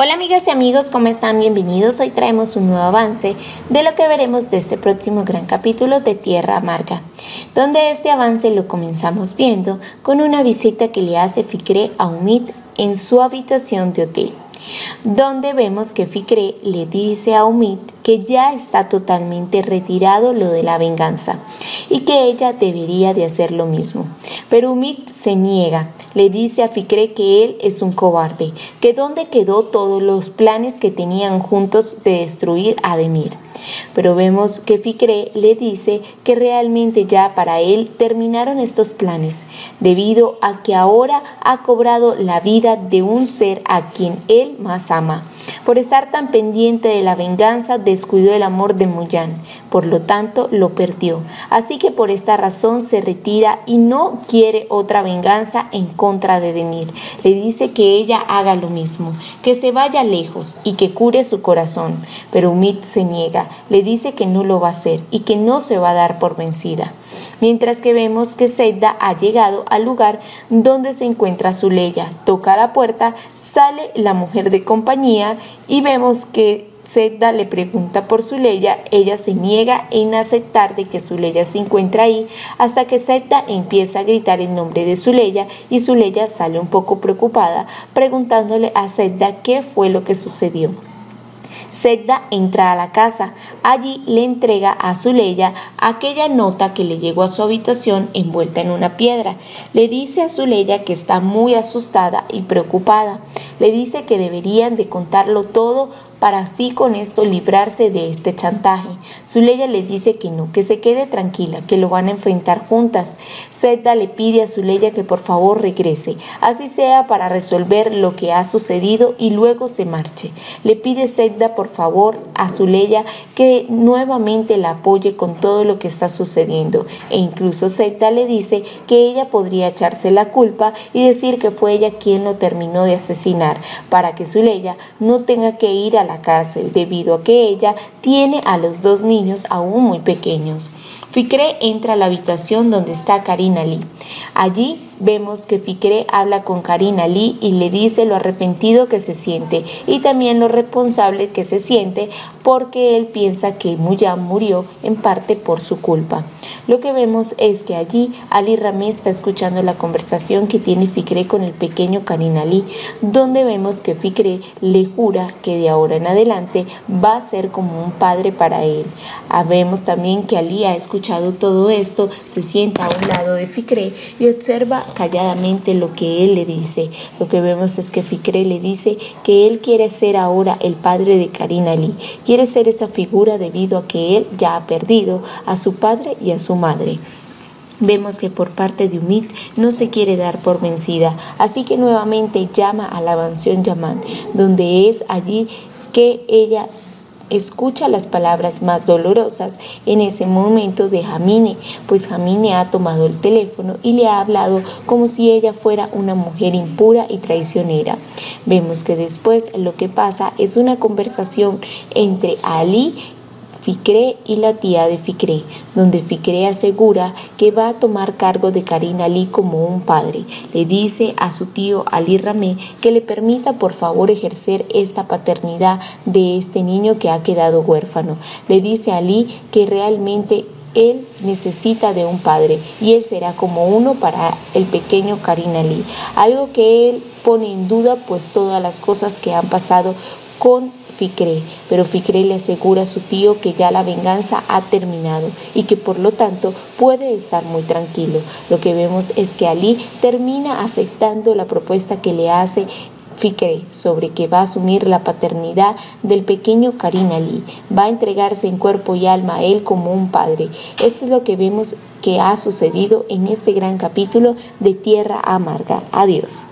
Hola amigas y amigos, ¿cómo están? Bienvenidos. Hoy traemos un nuevo avance de lo que veremos de este próximo gran capítulo de Tierra Amarga, donde este avance lo comenzamos viendo con una visita que le hace Ficre a Umid en su habitación de hotel donde vemos que Ficre le dice a Umid que ya está totalmente retirado lo de la venganza y que ella debería de hacer lo mismo. Pero Umid se niega, le dice a Ficre que él es un cobarde, que dónde quedó todos los planes que tenían juntos de destruir a Demir. Pero vemos que Ficre le dice que realmente ya para él terminaron estos planes, debido a que ahora ha cobrado la vida de un ser a quien él más ama. Por estar tan pendiente de la venganza, descuidó el amor de Muyan, por lo tanto lo perdió. Así que por esta razón se retira y no quiere otra venganza en contra de Demir. Le dice que ella haga lo mismo, que se vaya lejos y que cure su corazón. Pero Umid se niega, le dice que no lo va a hacer y que no se va a dar por vencida mientras que vemos que Zedda ha llegado al lugar donde se encuentra Zuleya. Toca la puerta, sale la mujer de compañía y vemos que Zedda le pregunta por Zuleya, ella se niega en aceptar de que Zuleya se encuentra ahí, hasta que Zedda empieza a gritar el nombre de Zuleya y Zuleya sale un poco preocupada, preguntándole a Zedda qué fue lo que sucedió. Zedda entra a la casa. Allí le entrega a Zuleya aquella nota que le llegó a su habitación envuelta en una piedra. Le dice a Zuleya que está muy asustada y preocupada. Le dice que deberían de contarlo todo para así con esto librarse de este chantaje. Zuleya le dice que no, que se quede tranquila, que lo van a enfrentar juntas. Zedda le pide a Zuleya que por favor regrese, así sea para resolver lo que ha sucedido y luego se marche. Le pide Zedda por favor a Zuleya que nuevamente la apoye con todo lo que está sucediendo e incluso Zedda le dice que ella podría echarse la culpa y decir que fue ella quien lo terminó de asesinar para que Zuleya no tenga que ir a la cárcel debido a que ella tiene a los dos niños aún muy pequeños. Ficre entra a la habitación donde está Karina Lee. Allí vemos que Ficre habla con Karina Lee y le dice lo arrepentido que se siente y también lo responsable que se siente porque él piensa que Muyan murió en parte por su culpa. Lo que vemos es que allí Ali Ramé está escuchando la conversación que tiene Ficre con el pequeño Karina Lee, donde vemos que Ficre le jura que de ahora en adelante va a ser como un padre para él. Ah, vemos también que Ali ha escuchado todo esto, se sienta a un lado de Ficre y observa calladamente lo que él le dice. Lo que vemos es que Ficre le dice que él quiere ser ahora el padre de Karina Lee, quiere ser esa figura debido a que él ya ha perdido a su padre y a su madre. Vemos que por parte de Umid no se quiere dar por vencida, así que nuevamente llama a la mansión Yaman, donde es allí que ella escucha las palabras más dolorosas en ese momento de Jamine, pues Jamine ha tomado el teléfono y le ha hablado como si ella fuera una mujer impura y traicionera. Vemos que después lo que pasa es una conversación entre Ali Ficre y la tía de Ficre, donde Ficre asegura que va a tomar cargo de Karina Ali como un padre. Le dice a su tío Ali Ramé que le permita por favor ejercer esta paternidad de este niño que ha quedado huérfano. Le dice a Ali que realmente él necesita de un padre y él será como uno para el pequeño Karina Ali. Algo que él pone en duda pues todas las cosas que han pasado con Ficre, pero Ficre le asegura a su tío que ya la venganza ha terminado y que por lo tanto puede estar muy tranquilo. Lo que vemos es que Ali termina aceptando la propuesta que le hace Ficre sobre que va a asumir la paternidad del pequeño Karim Ali, va a entregarse en cuerpo y alma a él como un padre. Esto es lo que vemos que ha sucedido en este gran capítulo de Tierra Amarga. Adiós.